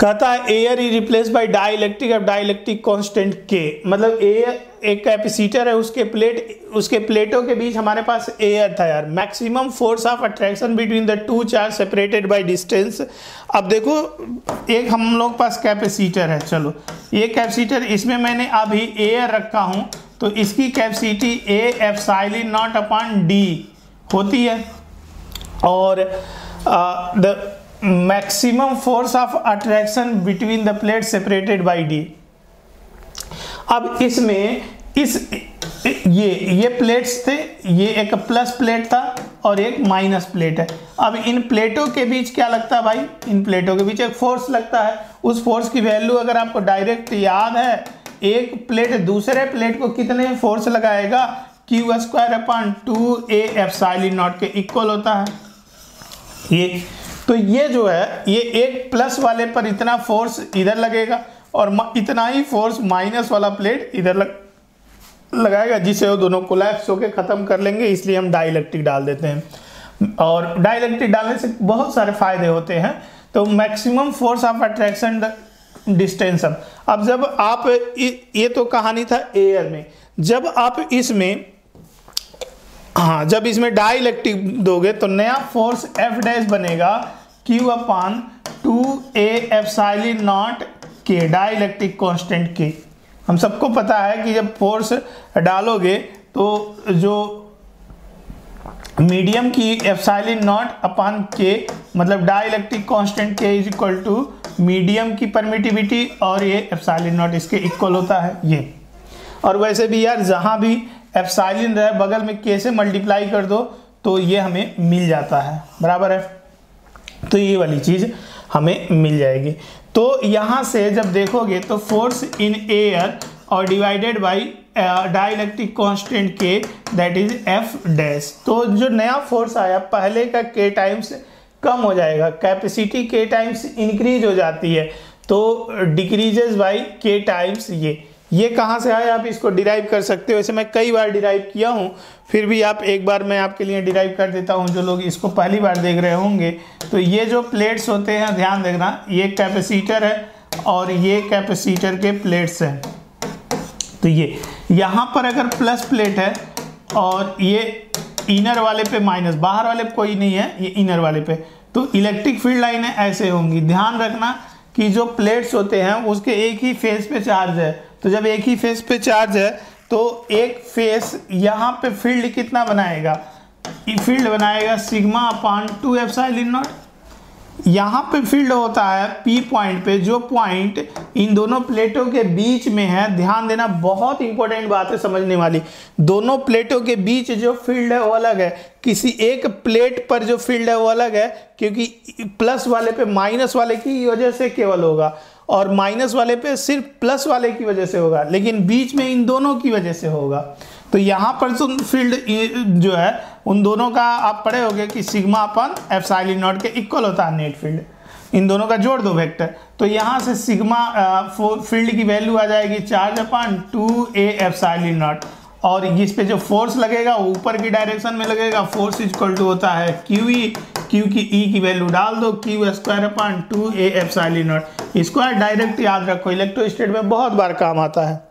कहता है air is replace by dielectric of dielectric constant K मतलब एयर एक कैपेसिटर है, उसके प्लेट उसके प्लेटों के बीच हमारे पास एयर था यार। Maximum force of attraction between the two charge separated by distance अब देखो, एक हम लोग पास कैपेसिटर है, चलो। ये कैपेसिटर इसमें मैंने अभी एयर रखा हूँ तो इसकी capacity A epsilon naught upon D होती है। और the maximum force of attraction between the plate separated by D. अब इसमें इस, ये ये प्लेट्स थे, ये एक प्लस प्लेट था और एक माइनस प्लेट है। अब इन प्लेटों के बीच क्या लगता है भाई? इन प्लेटों के बीच एक फोर्स लगता है। उस फोर्स की वैल्यू अगर आपको डायरेक्ट याद है, एक प्लेट दूसरे प्लेट को कितने फोर्स लगाएगा? Q square upon two A epsilon naught के इक्वल होता है। ये तो ये जो है, ये एक प्लस वाले पर इतना फोर्स इधर लगेगा और इतना ही फोर्स माइनस वाला प्लेट इधर लग, लगाएगा, जिसे वो दोनों कोलैप्स होकर ख़त्म कर लेंगे, इसलिए हम डाइलेक्ट्रिक डाल देते हैं। और डाइलेक्ट्रिक डालने से बहुत सारे फ़ायदे होते हैं। तो maximum force of attraction distance अब अब जब आप ये तो कहानी था एयर में। जब आप इसमें हाँ जब इसमें डाइलेक्ट्रिक दोगे तो नया फोर्स एफ़ डैश बनेगा Q upon two A epsilon naught K dielectric constant K हम सबको पता है कि जब फोर्स डालोगे तो जो मीडियम की एफसाइलिन नॉट अपान के मतलब dielectric constant K is equal to medium की परमिटिविटी और ये एफसाइलिन नॉट इसके इक्वल होता है, ये। और वैसे भी यार, जहाँ भी एफसाइलिन रहे बगल में के से मल्टीप्लाई कर दो तो ये हमें मिल जाता है। बराबर है? तो ये वाली चीज़ हमें मिल जाएगी। तो यहाँ से जब देखोगे तो फोर्स इन एयर और divided by dielectric constant K that is F dash तो जो नया फोर्स आया, पहले का के टाइम्स कम हो जाएगा। कैपेसिटी के टाइम्स इंक्रीज हो जाती है। तो डिक्रीजेज बाई के टाइम्स ये। ये कहाँ से आया आप इसको डिराइव कर सकते हो। वैसे मैं कई बार डिराइव किया हूँ। फिर भी आप एक बार मैं आपके लिए डिराइव कर देता हूँ। जो लोग इसको पहली बार देख रहे होंगे तो ये जो प्लेट्स होते हैं, ध्यान देखना ये कैपेसिटर है और ये कैपेसिटर के प्लेट्स हैं। तो ये, यहाँ पर अगर प्लस प्लेट है और ये इनर वाले पे माइनस बाहर वाले पे कोई नहीं है, ये इनर वाले पे तो इलेक्ट्रिक फ़ील्ड लाइनें ऐसे होंगी। ध्यान रखना कि जो प्लेट्स होते हैं, उसके एक ही फेस पे चार्ज है। तो जब एक ही फेस पे चार्ज है तो एक फेस यहाँ पे फ़ील्ड कितना बनाएगा? फ़ील्ड बनाएगा sigma upon two epsilon naught. यहाँ पे फ़ील्ड होता है पी पॉइंट पे, जो पॉइंट इन दोनों प्लेटों के बीच में है। ध्यान देना, बहुत इंपॉर्टेंट बात है समझने वाली। दोनों प्लेटों के बीच जो फ़ील्ड है, वो अलग है। किसी एक प्लेट पर जो फ़ील्ड है, वो अलग है, क्योंकि प्लस वाले पे माइनस वाले की वजह से केवल होगा। और माइनस वाले पे सिर्फ़ प्लस वाले की वजह से होगा, लेकिन बीच में इन दोनों की वजह से होगा। तो यहाँ पर तो फ़ील्ड जो है, उन दोनों का आप पढ़े होगे कि sigma upon epsilon naught के इक्वल होता है नेट फ़ील्ड। इन दोनों का जोड़ दो वेक्टर। तो यहाँ से सिग्मा फ़ील्ड की वैल्यू आ जाएगी charge upon two A epsilon naught. और इस पे जो फोर्स लगेगा ऊपर की डायरेक्शन में लगेगा, फोर्स इक्वल टू होता है क्यू ई क्यू की ई e की वैल्यू डाल दो Q square upon two A epsilon naught इसको डायरेक्ट याद रखो इलेक्ट्रो स्टेट में बहुत बार काम आता है।